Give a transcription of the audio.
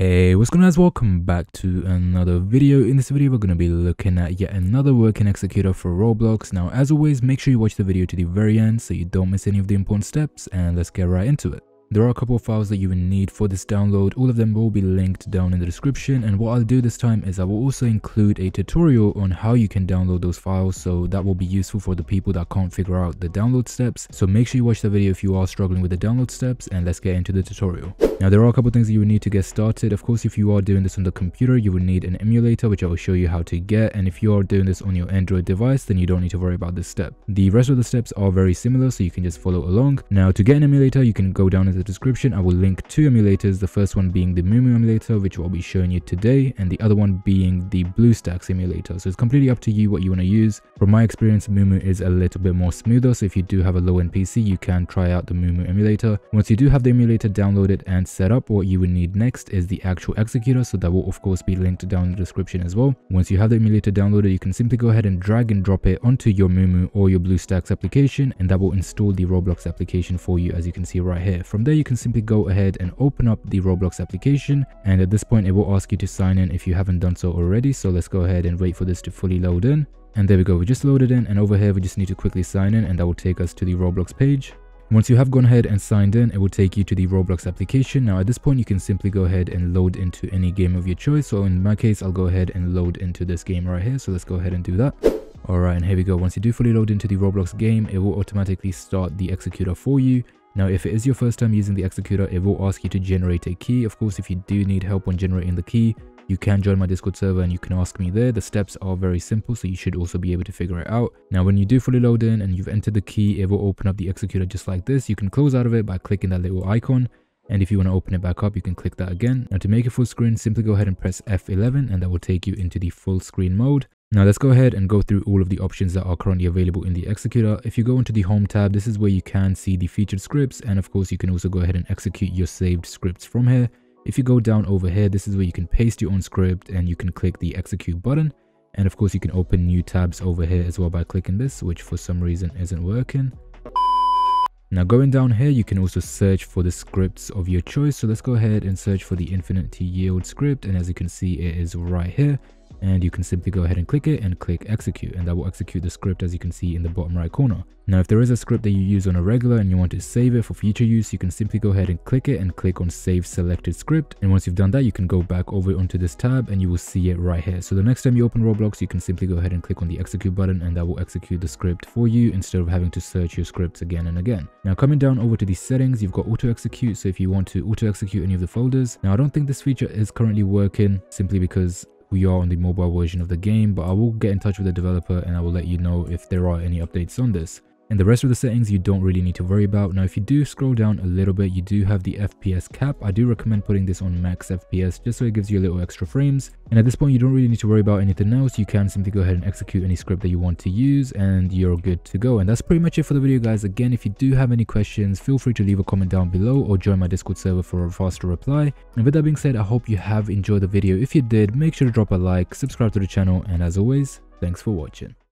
Hey, what's going on guys? Welcome back to another video. In this video, we're going to be looking at yet another working executor for Roblox. Now, as always, make sure you watch the video to the very end so you don't miss any of the important steps and let's get right into it. There are a couple of files that you will need for this download. All of them will be linked down in the description. And what I'll do this time is I will also include a tutorial on how you can download those files. So that will be useful for the people that can't figure out the download steps. So make sure you watch the video if you are struggling with the download steps and let's get into the tutorial. Now there are a couple things that you will need to get started. Of course, if you are doing this on the computer, you will need an emulator, which I will show you how to get. And if you are doing this on your Android device, then you don't need to worry about this step. The rest of the steps are very similar, so you can just follow along. Now to get an emulator, you can go down in the description. I will link two emulators, the first one being the Mumu emulator, which I'll be showing you today, and the other one being the BlueStacks emulator. So it's completely up to you what you want to use. From my experience, Mumu is a little bit more smoother, so if you do have a low-end PC, you can try out the Mumu emulator. Once you do have the emulator downloaded and set up, what you would need next is the actual executor, so that will of course be linked down in the description as well. Once you have the emulator downloaded, you can simply go ahead and drag and drop it onto your Mumu or your BlueStacks application, and that will install the Roblox application for you as you can see right here. From there, you can simply go ahead and open up the Roblox application and at this point it will ask you to sign in if you haven't done so already so let's go ahead and wait for this to fully load in and there we go we just loaded in and over here we just need to quickly sign in and that will take us to the Roblox page once you have gone ahead and signed in, it will take you to the Roblox application. Now at this point, you can simply go ahead and load into any game of your choice. So in my case, I'll go ahead and load into this game right here. So let's go ahead and do that. Alright, and here we go. Once you do fully load into the Roblox game, it will automatically start the executor for you. Now, if it is your first time using the executor, it will ask you to generate a key. Of course, if you do need help on generating the key, you can join my Discord server and you can ask me there. The steps are very simple, so you should also be able to figure it out. Now, when you do fully load in and you've entered the key, it will open up the executor just like this. You can close out of it by clicking that little icon. And if you want to open it back up, you can click that again. Now to make it full screen, simply go ahead and press F11 and that will take you into the full screen mode. Now let's go ahead and go through all of the options that are currently available in the executor. If you go into the home tab, this is where you can see the featured scripts and of course you can also go ahead and execute your saved scripts from here. If you go down over here, this is where you can paste your own script and you can click the execute button. And of course you can open new tabs over here as well by clicking this, which for some reason isn't working. Now going down here, you can also search for the scripts of your choice. So let's go ahead and search for the infinity yield script. And as you can see, it is right here and you can simply go ahead and click it and click execute and that will execute the script as you can see in the bottom right corner. Now if there is a script that you use on a regular and you want to save it for future use you can simply go ahead and click it and click on save selected script and once you've done that you can go back over onto this tab and you will see it right here. So the next time you open Roblox you can simply go ahead and click on the execute button and that will execute the script for you instead of having to search your scripts again and again. Now coming down over to the settings you've got auto execute so if you want to auto execute any of the folders. Now I don't think this feature is currently working simply because we are on the mobile version of the game but i will get in touch with the developer and i will let you know if there are any updates on this and the rest of the settings you don't really need to worry about. Now if you do scroll down a little bit, you do have the FPS cap. I do recommend putting this on max FPS just so it gives you a little extra frames. And at this point you don't really need to worry about anything else. You can simply go ahead and execute any script that you want to use and you're good to go. And that's pretty much it for the video guys. Again, if you do have any questions, feel free to leave a comment down below or join my Discord server for a faster reply. And with that being said, I hope you have enjoyed the video. If you did, make sure to drop a like, subscribe to the channel, and as always, thanks for watching.